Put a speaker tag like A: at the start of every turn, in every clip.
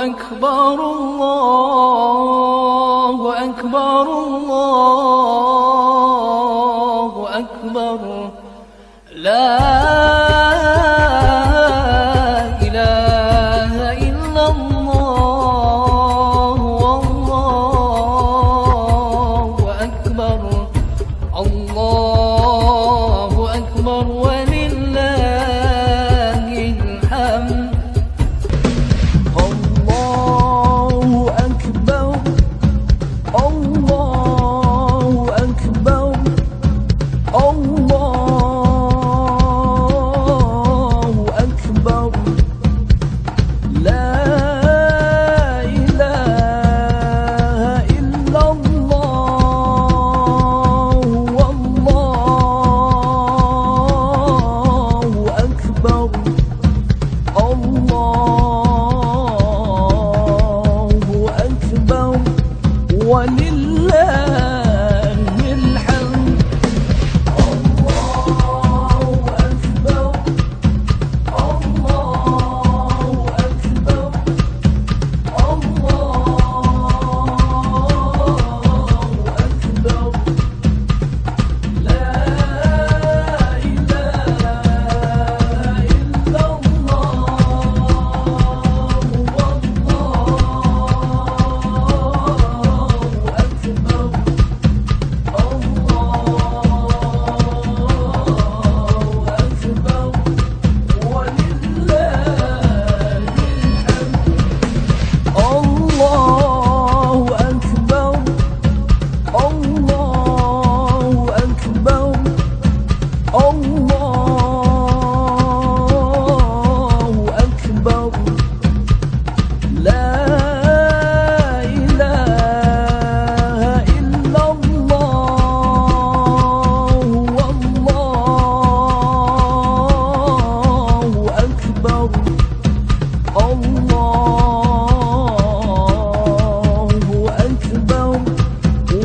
A: أكبر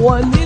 A: one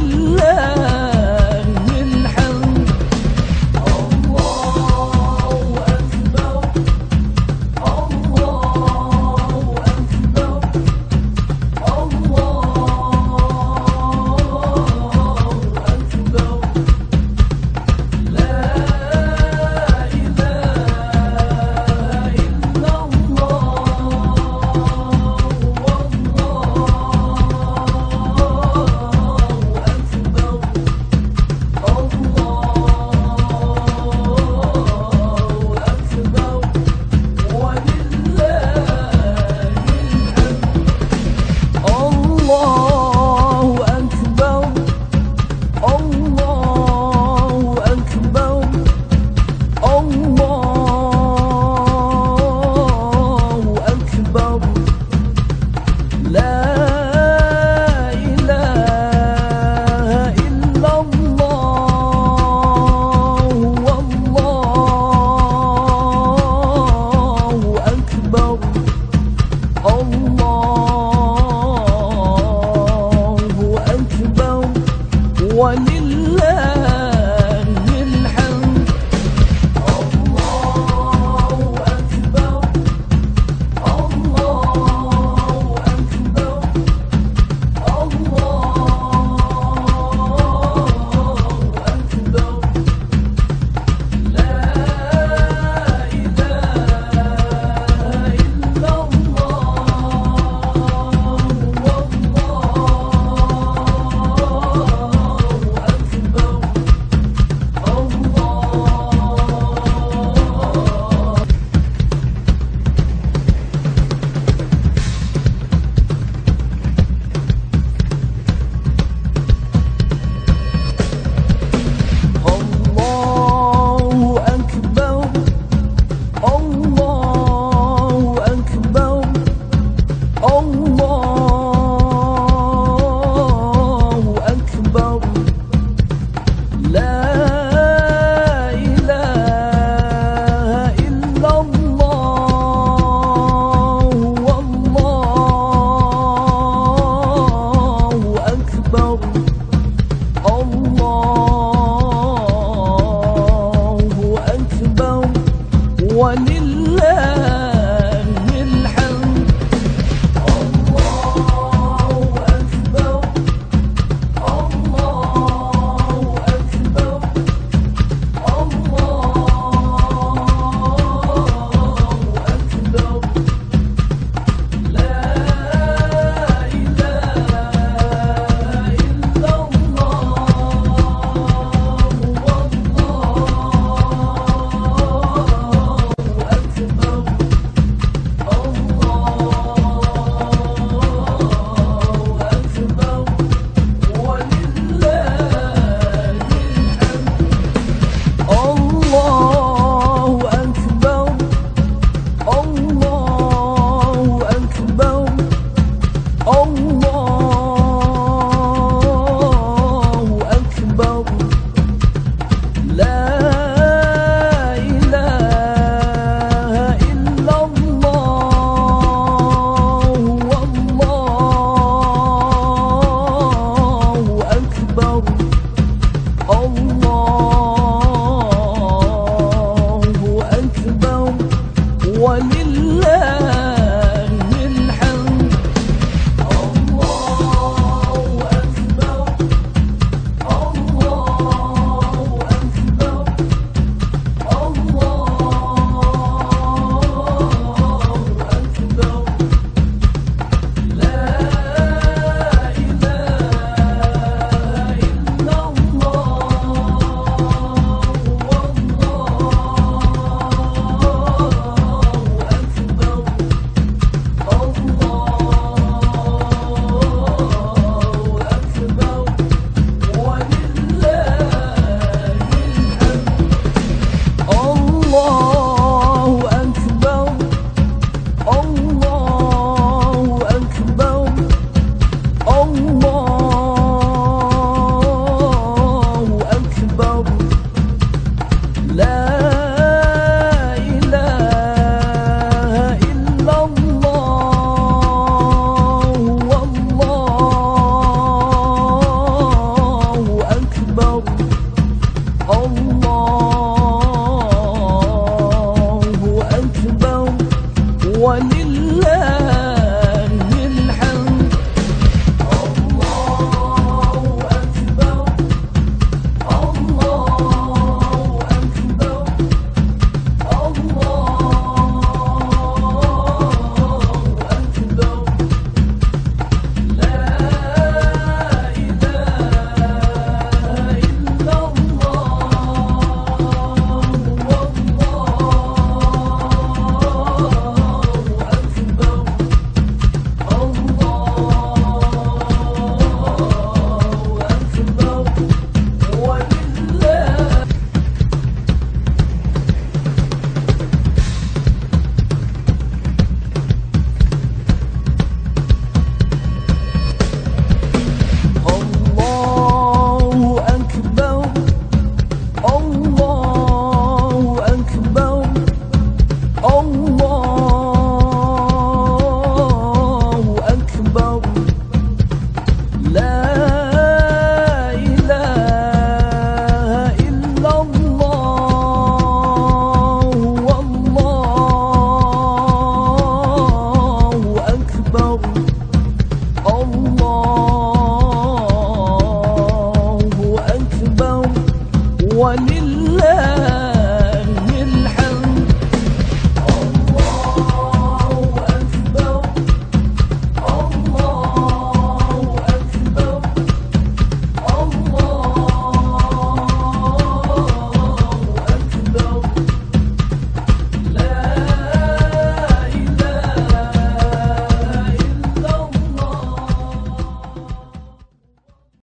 A: love.